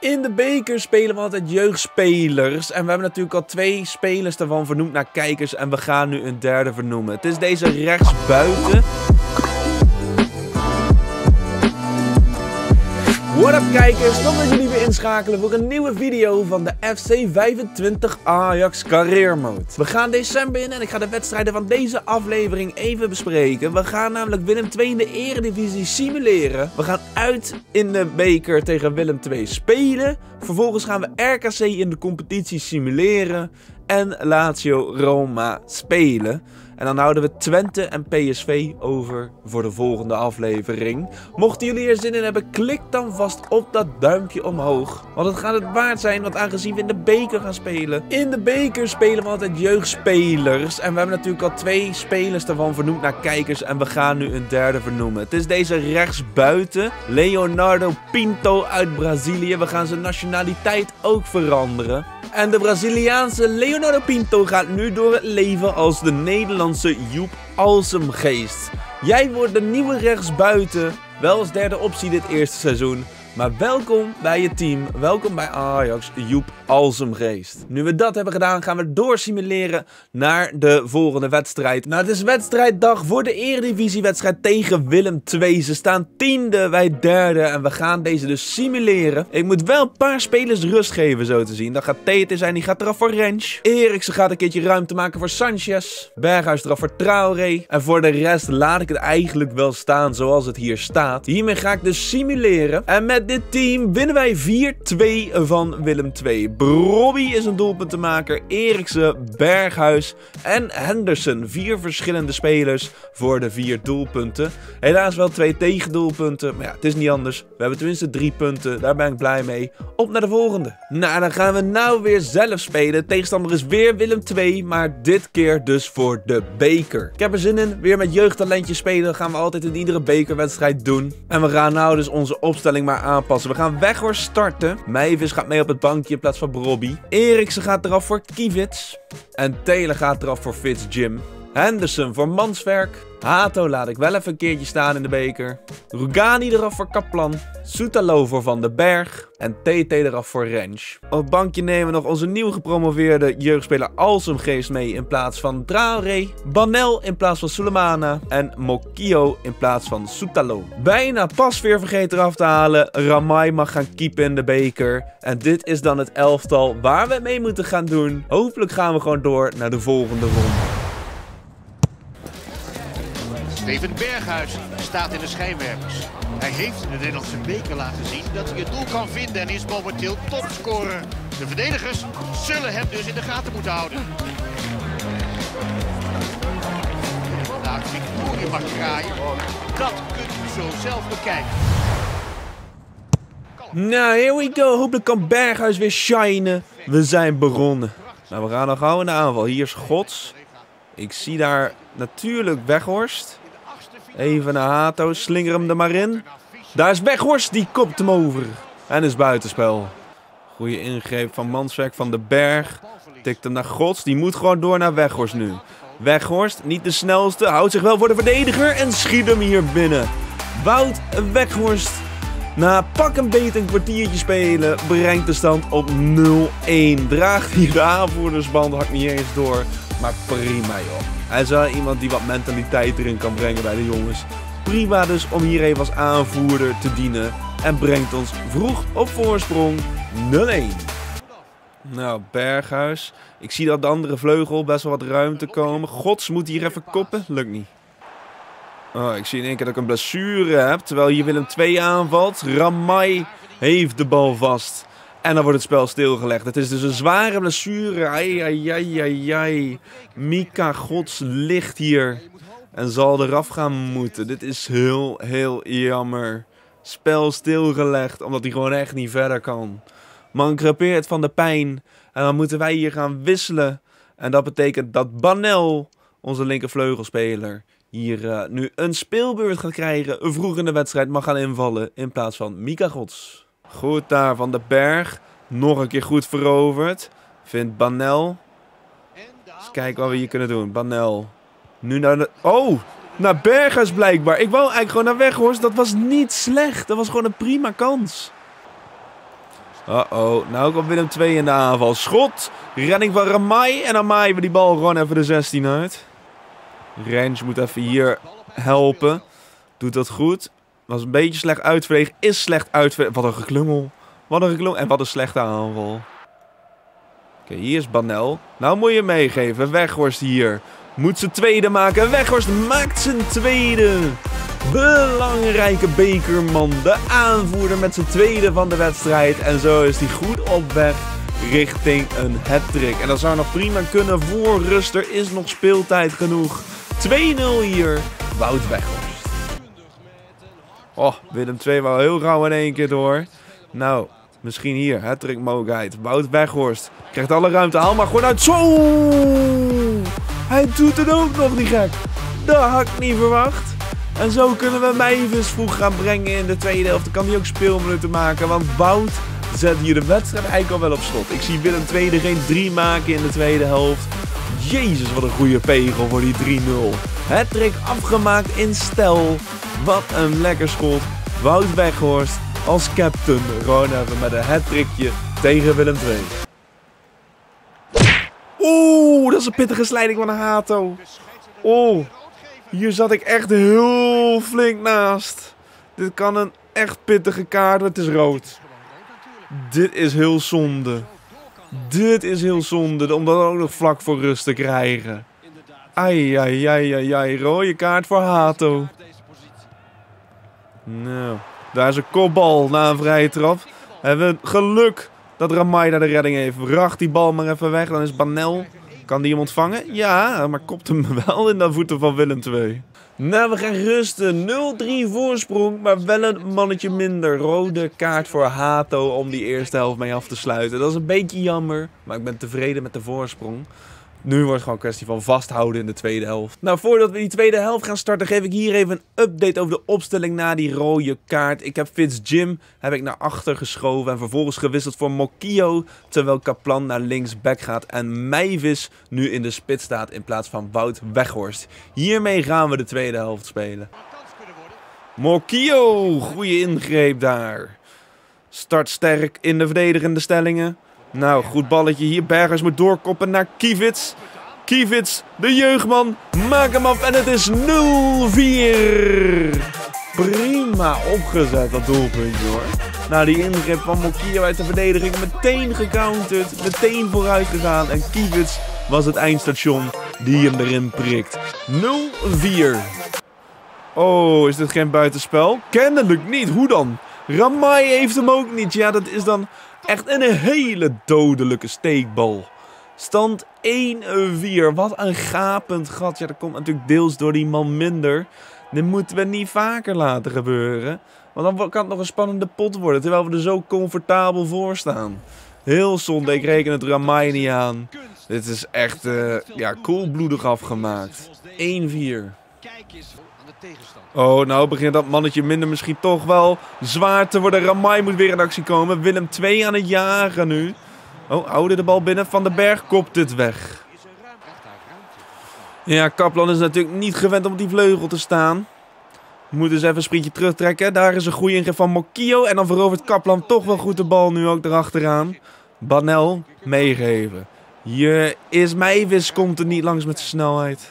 In de beker spelen we altijd jeugdspelers. En we hebben natuurlijk al twee spelers daarvan vernoemd naar kijkers. En we gaan nu een derde vernoemen. Het is deze rechtsbuiten. What up kijkers, dan dat jullie weer inschakelen voor een nieuwe video van de FC 25 Ajax Career Mode. We gaan december in en ik ga de wedstrijden van deze aflevering even bespreken. We gaan namelijk Willem 2 in de eredivisie simuleren. We gaan uit in de beker tegen Willem 2 spelen. Vervolgens gaan we RKC in de competitie simuleren en Lazio Roma spelen. En dan houden we Twente en PSV over voor de volgende aflevering. Mochten jullie er zin in hebben, klik dan vast op dat duimpje omhoog. Want het gaat het waard zijn, want aangezien we in de beker gaan spelen. In de beker spelen we altijd jeugdspelers. En we hebben natuurlijk al twee spelers daarvan vernoemd naar kijkers. En we gaan nu een derde vernoemen. Het is deze rechtsbuiten, Leonardo Pinto uit Brazilië. We gaan zijn nationaliteit ook veranderen. En de Braziliaanse Leonardo Pinto gaat nu door het leven als de Nederlandse Joep Alsemgeest. Jij wordt de nieuwe rechtsbuiten, wel als derde optie dit eerste seizoen. Maar welkom bij je team, welkom bij Ajax, Joep Alsemgeest. Nu we dat hebben gedaan, gaan we doorsimuleren naar de volgende wedstrijd. Nou, het is wedstrijddag voor de Eredivisiewedstrijd tegen Willem II. Ze staan tiende, wij derde en we gaan deze dus simuleren. Ik moet wel een paar spelers rust geven, zo te zien. Dan gaat Tete zijn, die gaat eraf voor Rens. Eriksen gaat een keertje ruimte maken voor Sanchez. Berghuis eraf voor Traoré. En voor de rest laat ik het eigenlijk wel staan zoals het hier staat. Hiermee ga ik dus simuleren. En met dit team winnen wij 4-2 van Willem II. Robbie is een doelpuntenmaker, Eriksen, Berghuis en Henderson. Vier verschillende spelers voor de vier doelpunten. Helaas wel twee tegendoelpunten, maar ja, het is niet anders. We hebben tenminste drie punten, daar ben ik blij mee. Op naar de volgende. Nou, dan gaan we nou weer zelf spelen. Tegenstander is weer Willem II, maar dit keer dus voor de beker. Ik heb er zin in, weer met jeugdtalentjes spelen. Dat gaan we altijd in iedere bekerwedstrijd doen. En we gaan nou dus onze opstelling maar aanpassen. We gaan Weghorst starten. Meijvis gaat mee op het bankje in plaats van Robbie. Eriksen gaat eraf voor Kivits. En Taylor gaat eraf voor Jim. Henderson voor Manswerk. Hato laat ik wel even een keertje staan in de beker. Rugani eraf voor Kaplan. Soetalo voor Van den Berg. En TT eraf voor Rens. Op bankje nemen we nog onze nieuw gepromoveerde jeugdspeler Alsumgeest mee in plaats van Traoré. Banel in plaats van Sulemana. En Mokio in plaats van Soetalo. Bijna pas weer vergeten eraf te halen. Ramai mag gaan keepen in de beker. En dit is dan het elftal waar we mee moeten gaan doen. Hopelijk gaan we gewoon door naar de volgende ronde. Steven Berghuis staat in de schijnwerpers. Hij heeft de Nederlandse beker laten zien dat hij het doel kan vinden en is momenteel topscorer. De verdedigers zullen hem dus in de gaten moeten houden. Vandaag Victoria dat kunt u zo zelf bekijken. Nou, here we go. Hopelijk kan Berghuis weer shinen. We zijn begonnen. Nou, we gaan nog gauw in de aanval. Hier is Gods. Ik zie daar natuurlijk Weghorst. Even naar Hato, slinger hem er maar in. Daar is Weghorst, die kopt hem over. En is buitenspel. Goede ingreep van Manswerk van de Berg. Tikt hem naar Gods, die moet gewoon door naar Weghorst nu. Weghorst, niet de snelste, houdt zich wel voor de verdediger en schiet hem hier binnen. Wout Weghorst, na pak een beter een kwartiertje spelen, brengt de stand op 0-1. Draagt hier de aanvoerdersband, hakt niet eens door. Maar prima joh. Hij is wel iemand die wat mentaliteit erin kan brengen bij de jongens. Prima dus om hier even als aanvoerder te dienen. En brengt ons vroeg op voorsprong 0-1. Nou, Berghuis. Ik zie dat de andere vleugel best wel wat ruimte komen. Gods moet hier even koppen. Lukt niet. Oh, ik zie in één keer dat ik een blessure heb. Terwijl hier Willem 2 aanvalt. Ramai heeft de bal vast. En dan wordt het spel stilgelegd. Het is dus een zware blessure. Ai, ai, ai, ai, ai. Mika Gods ligt hier. En zal eraf gaan moeten. Dit is heel, heel jammer. Spel stilgelegd. Omdat hij gewoon echt niet verder kan. Man crepeert van de pijn. En dan moeten wij hier gaan wisselen. En dat betekent dat Banel, onze linkervleugelspeler, hier uh, nu een speelbeurt gaat krijgen. Vroeg in de wedstrijd mag gaan invallen. In plaats van Mika Gods. Goed daar van de berg. Nog een keer goed veroverd. Vindt Banel. Eens kijken wat we hier kunnen doen. Banel. Nu naar de... Oh! Naar Bergers blijkbaar. Ik wou eigenlijk gewoon naar Weghorst. Dat was niet slecht. Dat was gewoon een prima kans. Uh-oh, nou komt Willem 2 in de aanval. Schot, redding van Ramai. En dan maaien we die bal gewoon even de 16 uit. Range moet even hier helpen. Doet dat goed. Was een beetje slecht uitverdedigd. Is slecht uitverdedigd. Wat een geklungel. Wat een geklungel. En wat een slechte aanval. Oké, hier is Banel. Nou moet je meegeven. Weghorst hier. Moet zijn tweede maken. Weghorst maakt zijn tweede. Belangrijke bekerman. De aanvoerder met zijn tweede van de wedstrijd. En zo is hij goed op weg richting een hat-trick. En dat zou nog prima kunnen voor rust. Er is nog speeltijd genoeg. 2-0 hier. Wout Weghorst. Oh, Willem 2 wel heel gauw in één keer door. Nou, misschien hier. Hattrick mogelijkheid. Wout Weghorst. Krijgt alle ruimte. Haal maar gewoon uit. Zo! Hij doet het ook nog niet gek. Dat had ik niet verwacht. En zo kunnen we Meijvis vroeg gaan brengen in de tweede helft. Dan kan hij ook speelminuten maken. Want Wout zet hier de wedstrijd eigenlijk al wel op slot. Ik zie Willem II er geen 3 maken in de tweede helft. Jezus, wat een goede pegel voor die 3-0. Het trick afgemaakt in stijl. Wat een lekker schot. Wout Weghorst als captain. Gewoon even met een hat-trickje tegen Willem II. Oeh, dat is een pittige slijding van Hato. Oh, hier zat ik echt heel flink naast. Dit kan een echt pittige kaart. Het is rood. Dit is heel zonde. Dit is heel zonde om dat ook nog vlak voor rust te krijgen. Ai, ai, ai, ai, ai. Rode kaart voor Hato. Nou, daar is een kopbal na een vrije trap. Hebben we geluk dat Ramai daar de redding heeft. Racht die bal maar even weg. Dan is Banel. Kan die hem ontvangen? Ja, maar kopt hem wel in de voeten van Willem II. Nou, we gaan rusten. 0-3 voorsprong, maar wel een mannetje minder. Rode kaart voor Hato om die eerste helft mee af te sluiten. Dat is een beetje jammer, maar ik ben tevreden met de voorsprong. Nu wordt het gewoon een kwestie van vasthouden in de tweede helft. Nou, voordat we die tweede helft gaan starten, geef ik hier even een update over de opstelling na die rode kaart. Ik heb Fitz Jim heb ik naar achter geschoven en vervolgens gewisseld voor Mokio. Terwijl Kaplan naar linksback gaat en Meijvis nu in de spits staat in plaats van Wout Weghorst. Hiermee gaan we de tweede helft spelen. Mokio, goede ingreep daar. Start sterk in de verdedigende stellingen. Nou, goed balletje hier. Bergers moet doorkoppen naar Kivits. Kivits, de jeugdman, maak hem af en het is 0-4. Prima opgezet dat doelpuntje hoor. Nou, die ingreep van Mokio uit de verdediging meteen gecounterd, meteen vooruit gegaan. En Kivits was het eindstation die hem erin prikt. 0-4. Oh, is dit geen buitenspel? Kennelijk niet. Hoe dan? Ramai heeft hem ook niet. Ja, dat is dan Echt een hele dodelijke steekbal. Stand 1-4. Wat een gapend gat. Ja, dat komt natuurlijk deels door die man minder. Dit moeten we niet vaker laten gebeuren. Want dan kan het nog een spannende pot worden. Terwijl we er zo comfortabel voor staan. Heel zonde. Ik reken het Ramai aan. Dit is echt uh, ja, koelbloedig afgemaakt. 1-4. Oh, nou begint dat mannetje minder misschien toch wel zwaar te worden. Ramai moet weer in actie komen. Willem 2 aan het jagen nu. Oh, oude de bal binnen. Van den Berg kopt het weg. Ja, Kaplan is natuurlijk niet gewend om op die vleugel te staan. Moet dus even een sprintje terugtrekken. Daar is een goede ingreep van Mokio. En dan verovert Kaplan toch wel goed de bal nu ook erachteraan. Banel meegeven. Hier is Meijwis, komt er niet langs met zijn snelheid.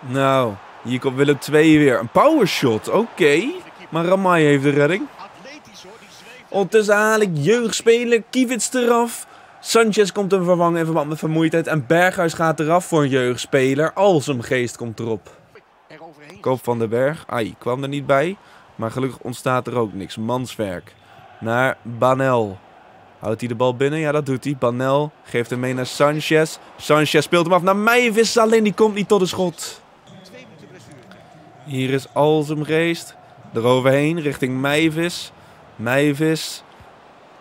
Nou, hier komt Willem 2 weer. Een powershot, oké. Maar Ramai heeft de redding. Ondertussen haal jeugdspeler Kivits eraf. Sanchez komt hem vervangen in verband met vermoeidheid. En Berghuis gaat eraf voor een jeugdspeler. Als hem geest komt erop. Koop van den Berg. Ai, kwam er niet bij. Maar gelukkig ontstaat er ook niks. Manswerk. Naar Banel. Houdt hij de bal binnen? Ja, dat doet hij. Banel geeft hem mee naar Sanchez. Sanchez speelt hem af naar Meijer. Alleen die komt niet tot de schot. Hier is Alzemgeest. Eroverheen richting Meijvis. Meijvis.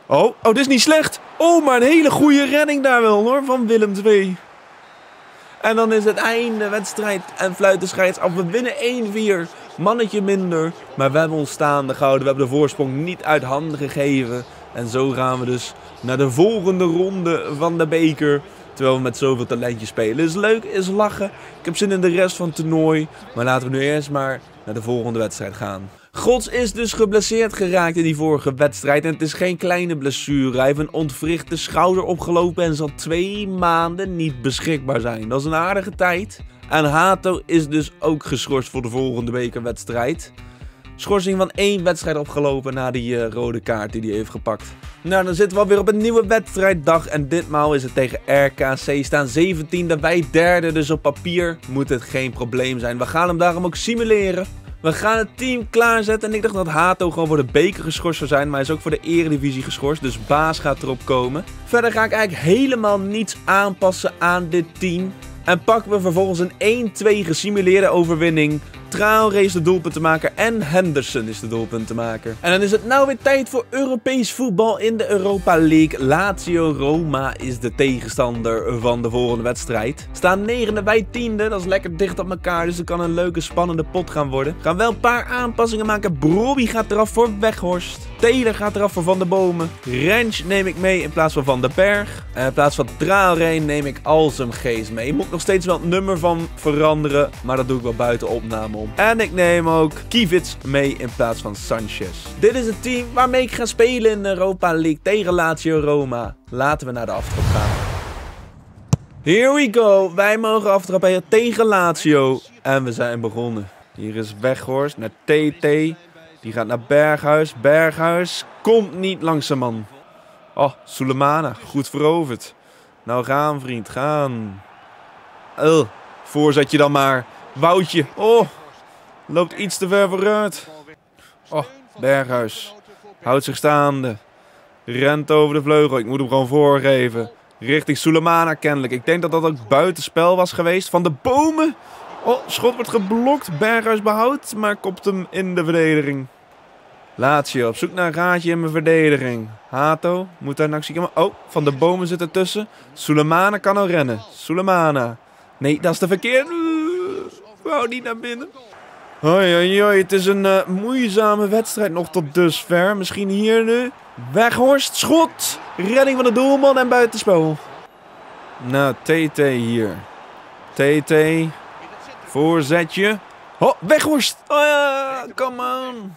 Oh, oh, dit is niet slecht. Oh, maar een hele goede redding daar wel hoor, van Willem II. En dan is het einde wedstrijd en fluit. We winnen 1-4. Mannetje minder. Maar we hebben ons staande gehouden. We hebben de voorsprong niet uit handen gegeven. En zo gaan we dus naar de volgende ronde van de beker. Terwijl we met zoveel talentjes spelen. Is leuk, is lachen. Ik heb zin in de rest van het toernooi. Maar laten we nu eerst maar naar de volgende wedstrijd gaan. Gods is dus geblesseerd geraakt in die vorige wedstrijd. En het is geen kleine blessure. Hij heeft een ontwrichte schouder opgelopen en zal twee maanden niet beschikbaar zijn. Dat is een aardige tijd. En Hato is dus ook geschorst voor de volgende bekerwedstrijd. Schorsing van één wedstrijd opgelopen na die uh, rode kaart die hij heeft gepakt. Nou, dan zitten we alweer op een nieuwe wedstrijddag. En ditmaal is het tegen RKC. Staan 17e, wij derde. Dus op papier moet het geen probleem zijn. We gaan hem daarom ook simuleren. We gaan het team klaarzetten. En ik dacht dat Hato gewoon voor de beker geschorst zou zijn. Maar hij is ook voor de eredivisie geschorst. Dus baas gaat erop komen. Verder ga ik eigenlijk helemaal niets aanpassen aan dit team. En pakken we vervolgens een 1-2 gesimuleerde overwinning Traoré is de doelpuntenmaker en Henderson is de doelpuntenmaker. En dan is het nou weer tijd voor Europees voetbal in de Europa League. Lazio Roma is de tegenstander van de volgende wedstrijd. Staan negende bij tiende, dat is lekker dicht op elkaar, dus het kan een leuke spannende pot gaan worden. Gaan wel een paar aanpassingen maken. Broby gaat eraf voor Weghorst. Taylor gaat eraf voor Van de Bomen. Rens neem ik mee in plaats van Van den Berg. En in plaats van Traoré neem ik Alsem mee. Moet nog steeds wel het nummer van veranderen, maar dat doe ik wel buiten opname en ik neem ook Kivits mee in plaats van Sanchez. Dit is het team waarmee ik ga spelen in de Europa League tegen Lazio Roma. Laten we naar de aftrap gaan. Here we go. Wij mogen aftrappen tegen Lazio. En we zijn begonnen. Hier is Weghorst naar TT. Die gaat naar Berghuis. Berghuis komt niet langs man. Oh, Sulemana. Goed veroverd. Nou gaan, vriend. Gaan. Uh, voorzet je dan maar. Woutje. Oh, Loopt iets te ver vooruit. Oh, Berghuis. Houdt zich staande. Rent over de vleugel. Ik moet hem gewoon voorgeven. Richting Sulemana kennelijk. Ik denk dat dat ook buitenspel was geweest. Van de bomen. Oh, schot wordt geblokt. Berghuis behoudt, maar kopt hem in de verdediging. Lazio op zoek naar een gaatje in mijn verdediging. Hato moet daar een actie komen. Oh, van de bomen zit ertussen. Sulemana kan al rennen. Sulemana. Nee, dat is de verkeerde. Wou niet naar binnen. Hoi, hoi, hoi. Het is een uh, moeizame wedstrijd nog tot dusver. Misschien hier nu. Weghorst, schot. Redding van de doelman en buitenspel. Nou, TT hier. TT. Voorzetje. Oh, Weghorst. Oh come on.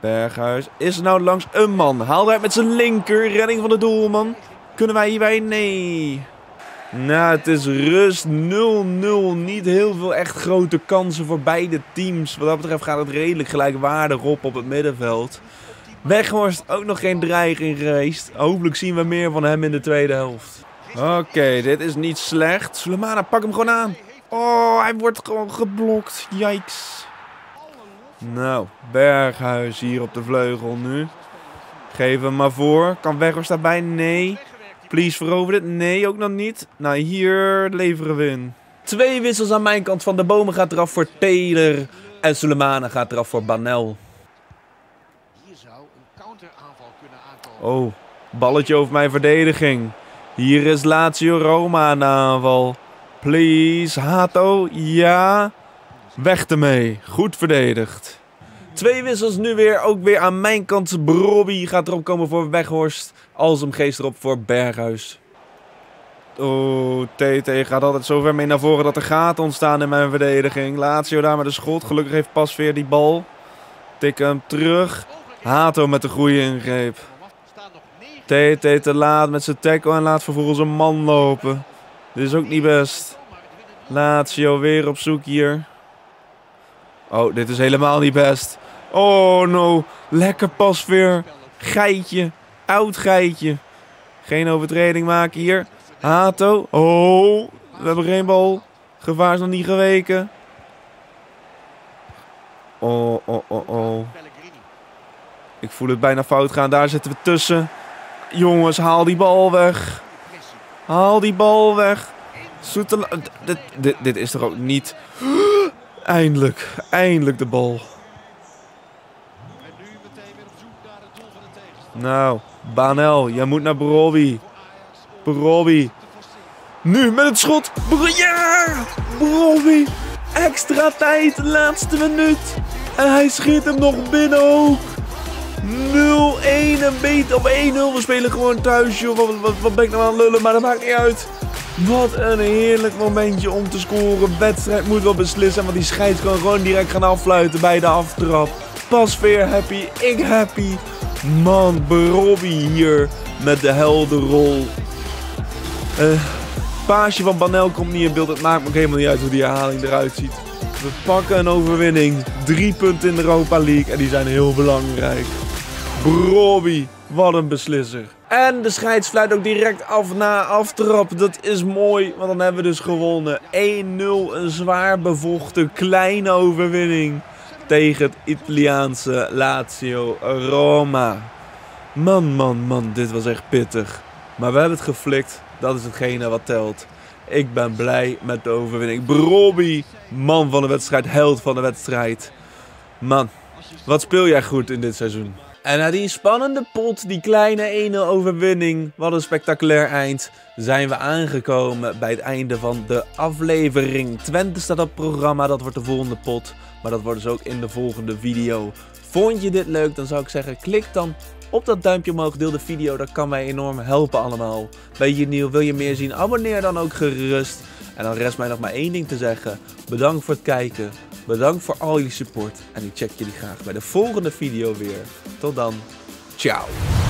Berghuis is nou langs een man. Haalt hij met zijn linker. Redding van de doelman. Kunnen wij hierbij? Nee. Nou, het is rust 0-0. Niet heel veel echt grote kansen voor beide teams. Wat dat betreft gaat het redelijk gelijkwaardig op op het middenveld. Weghorst ook nog geen dreiging geweest. Hopelijk zien we meer van hem in de tweede helft. Oké, dit is niet slecht. Sulemana, pak hem gewoon aan. Oh, hij wordt gewoon geblokt. Yikes. Nou, Berghuis hier op de vleugel nu. Geef hem maar voor. Kan Weghorst daarbij? Nee. Please verover het. Nee, ook nog niet. Nou, hier leveren we in. Twee wissels aan mijn kant. Van de bomen gaat eraf voor Taylor. En Sulemana gaat eraf voor Banel. Hier zou een counteraanval kunnen aankomen. Oh, balletje over mijn verdediging. Hier is Lazio Roma aan aanval. Please, Hato. Ja. Weg ermee. Goed verdedigd. Twee wissels nu weer. Ook weer aan mijn kant. Brobby gaat erop komen voor Weghorst. Als hem geest erop voor Berghuis. Oh, TT gaat altijd zo ver mee naar voren dat er gaten ontstaan in mijn verdediging. Lazio daar met de schot. Gelukkig heeft Pasveer die bal. Tik hem terug. Hato met de goede ingreep. TT te laat met zijn tackle en laat vervolgens een man lopen. Dit is ook niet best. Lazio weer op zoek hier. Oh, dit is helemaal niet best. Oh no, lekker pas weer. Geitje, oud geitje. Geen overtreding maken hier. Hato. Oh, we hebben geen bal. Gevaar is nog niet geweken. Oh, oh, oh, oh. Ik voel het bijna fout gaan. Daar zitten we tussen. Jongens, haal die bal weg. Haal die bal weg. Soetela dit, dit, dit is toch ook niet... Eindelijk, eindelijk de bal. Nou, Banel, jij moet naar Broby. Broby. Nu met het schot. ja! Broby. Extra tijd, laatste minuut. En hij schiet hem nog binnen ook. 0-1 en beter op 1-0. We spelen gewoon thuis, joh. Wat, wat, wat, ben ik nou aan het lullen, maar dat maakt niet uit. Wat een heerlijk momentje om te scoren. Wedstrijd moet wel beslissen, want die scheids kan gewoon direct gaan affluiten bij de aftrap. Pas weer happy, ik happy. Man, Robbie hier met de heldenrol. Uh, paasje van Banel komt niet in beeld. Het maakt me ook helemaal niet uit hoe die herhaling eruit ziet. We pakken een overwinning. Drie punten in de Europa League en die zijn heel belangrijk. Robbie, wat een beslisser. En de scheids fluit ook direct af na aftrap. Dat is mooi, want dan hebben we dus gewonnen. 1-0, een zwaar bevochten kleine overwinning tegen het Italiaanse Lazio Roma. Man, man, man, dit was echt pittig. Maar we hebben het geflikt, dat is hetgene wat telt. Ik ben blij met de overwinning. Brobby, man van de wedstrijd, held van de wedstrijd. Man, wat speel jij goed in dit seizoen? En na die spannende pot, die kleine 1-0 overwinning, wat een spectaculair eind, zijn we aangekomen bij het einde van de aflevering. Twente staat op programma, dat wordt de volgende pot, maar dat wordt dus ook in de volgende video. Vond je dit leuk, dan zou ik zeggen, klik dan op dat duimpje omhoog, deel de video, dat kan mij enorm helpen allemaal. Ben je nieuw, wil je meer zien, abonneer dan ook gerust. En dan rest mij nog maar één ding te zeggen, bedankt voor het kijken. Bedankt voor al jullie support en ik check jullie graag bij de volgende video weer. Tot dan, ciao.